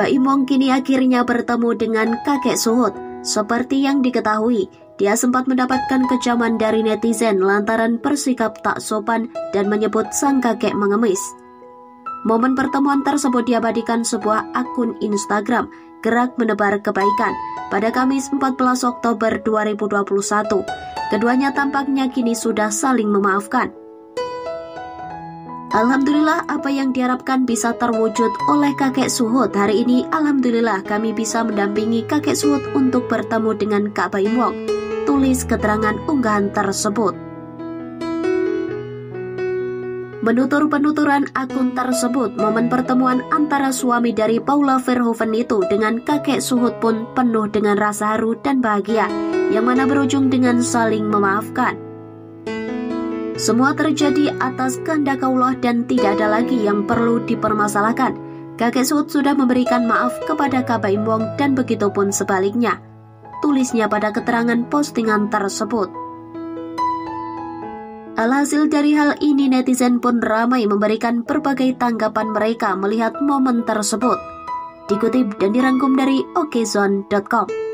Baim Wong kini akhirnya bertemu dengan kakek Suhut. Seperti yang diketahui, dia sempat mendapatkan kecaman dari netizen lantaran bersikap tak sopan dan menyebut sang kakek mengemis. Momen pertemuan tersebut diabadikan sebuah akun Instagram Gerak Menebar Kebaikan pada Kamis 14 Oktober 2021. Keduanya tampaknya kini sudah saling memaafkan. Alhamdulillah apa yang diharapkan bisa terwujud oleh kakek Suhut Hari ini. Alhamdulillah kami bisa mendampingi kakek Suhut untuk bertemu dengan Kak Baim Wong. Tulis keterangan unggahan tersebut. Menutur penuturan akun tersebut, momen pertemuan antara suami dari Paula Verhoeven itu dengan kakek Suhut pun penuh dengan rasa haru dan bahagia, yang mana berujung dengan saling memaafkan. Semua terjadi atas kehendak Allah dan tidak ada lagi yang perlu dipermasalahkan. Kakek Sud sudah memberikan maaf kepada Kabaim Wong dan begitu pun sebaliknya. Tulisnya pada keterangan postingan tersebut. Alhasil dari hal ini netizen pun ramai memberikan berbagai tanggapan mereka melihat momen tersebut. Dikutip dan dirangkum dari okezone.com.